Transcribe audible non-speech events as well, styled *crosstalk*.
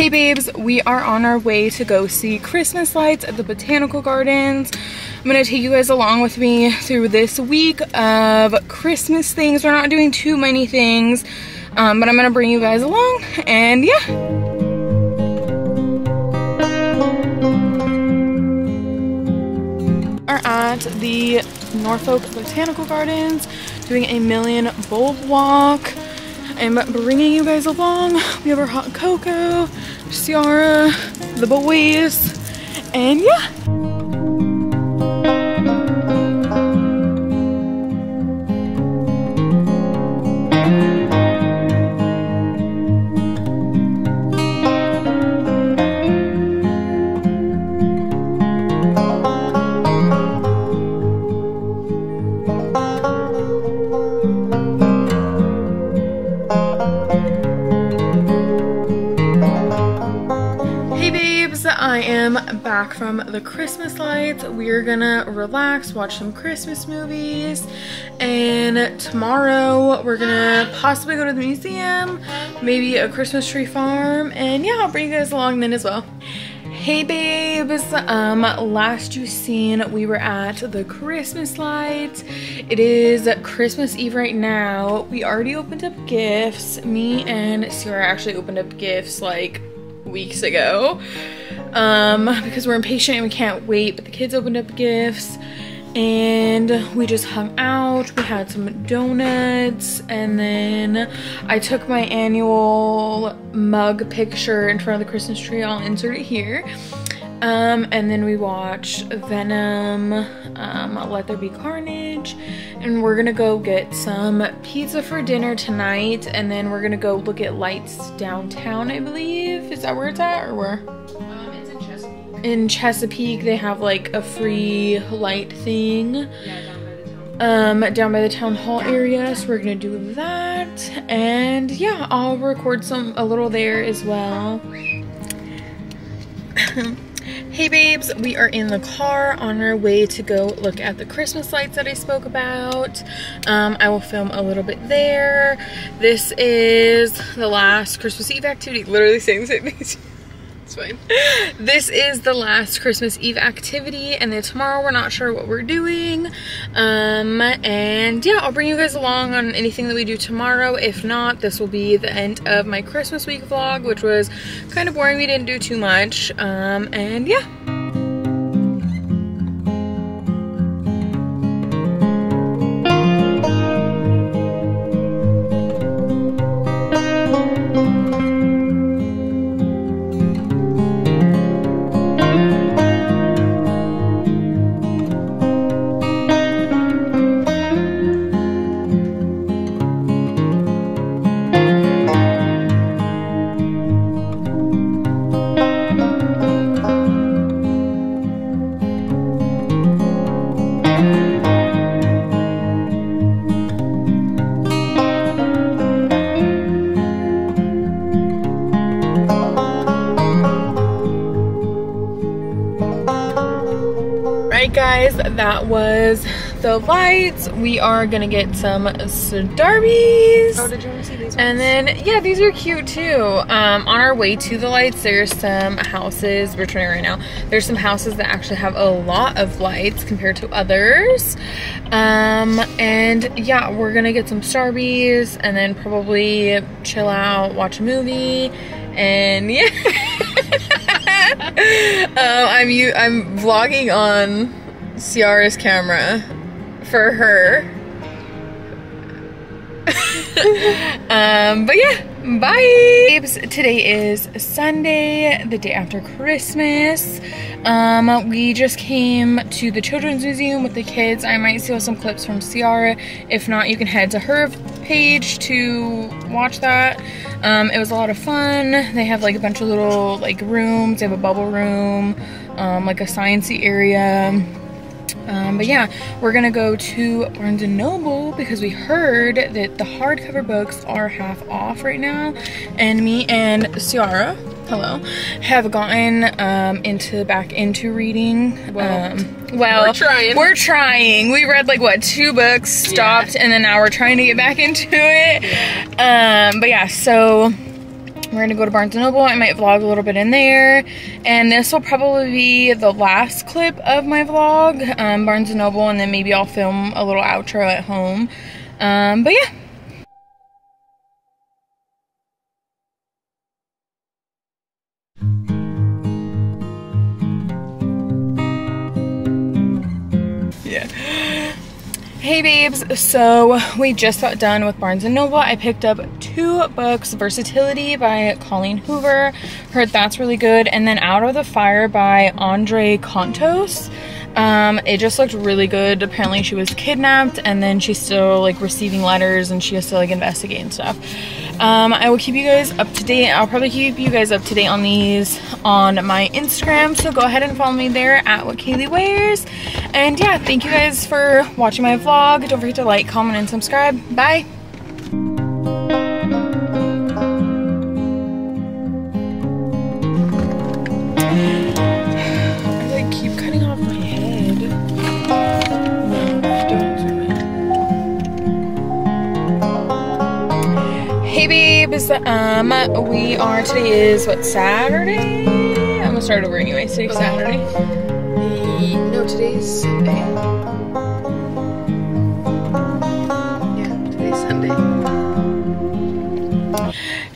Hey babes, we are on our way to go see Christmas lights at the Botanical Gardens. I'm gonna take you guys along with me through this week of Christmas things. We're not doing too many things, um, but I'm gonna bring you guys along and yeah. Are at the Norfolk Botanical Gardens doing a million bulb walk. I'm bringing you guys along. We have our hot cocoa, Ciara, the boys, and yeah. Am back from the Christmas lights. We're gonna relax, watch some Christmas movies, and tomorrow we're gonna possibly go to the museum, maybe a Christmas tree farm, and yeah, I'll bring you guys along then as well. Hey babes, um, last you seen we were at the Christmas lights. It is Christmas Eve right now. We already opened up gifts. Me and Ciara actually opened up gifts like weeks ago um, because we're impatient and we can't wait. But the kids opened up gifts and we just hung out. We had some donuts and then I took my annual mug picture in front of the Christmas tree. I'll insert it here. Um, and then we watched Venom, um, Let There Be Carnage, and we're gonna go get some pizza for dinner tonight, and then we're gonna go look at lights downtown, I believe. Is that where it's at, or where? Um, it's in Chesapeake. In Chesapeake, they have like a free light thing. Yeah, down by the town. Um, down by the town hall area, so we're gonna do that, and yeah, I'll record some a little there as well. *laughs* Hey babes, we are in the car on our way to go look at the Christmas lights that I spoke about. Um, I will film a little bit there. This is the last Christmas Eve activity. Literally saying the same thing. *laughs* Fine. This is the last Christmas Eve activity, and then tomorrow we're not sure what we're doing. Um, and yeah, I'll bring you guys along on anything that we do tomorrow. If not, this will be the end of my Christmas week vlog, which was kind of boring. We didn't do too much. Um, and yeah. Right guys, that was the lights. We are gonna get some Starbies. Oh, did you want to see these ones? And then, yeah, these are cute too. Um, on our way to the lights, there's some houses, we're turning right now, there's some houses that actually have a lot of lights compared to others. Um, and yeah, we're gonna get some Starbies and then probably chill out, watch a movie, and *laughs* yeah. um, *laughs* I'm you. I'm vlogging on Ciara's camera for her. *laughs* um, but yeah, bye. Babes, today is Sunday, the day after Christmas. Um, we just came to the Children's Museum with the kids. I might steal some clips from Ciara. If not, you can head to her page to watch that. Um, it was a lot of fun. They have like a bunch of little like rooms. They have a bubble room, um, like a sciencey area. Um, but yeah, we're gonna go to Barnes & Noble because we heard that the hardcover books are half off right now. And me and Ciara, hello, have gotten um, into back into reading. Well, um, well, we're trying. We're trying. We read like what two books, stopped, and then now we're trying to get back *laughs* into it. Um, but yeah, so we're gonna go to Barnes & Noble. I might vlog a little bit in there. And this will probably be the last clip of my vlog, um, Barnes & Noble, and then maybe I'll film a little outro at home. Um, but yeah. Yeah. Hey babes, so we just got done with Barnes & Noble. I picked up two books, Versatility by Colleen Hoover. Heard that's really good. And then Out of the Fire by Andre Contos. Um, it just looked really good. Apparently she was kidnapped and then she's still like receiving letters and she has to like investigate and stuff. Um, I will keep you guys up to date. I'll probably keep you guys up to date on these on my Instagram. So go ahead and follow me there at what Kali wears. And yeah, thank you guys for watching my vlog. Don't forget to like, comment, and subscribe. Bye. Um, we are, today is what, Saturday? I'm gonna start over anyway, today's Saturday. No, today's Sunday.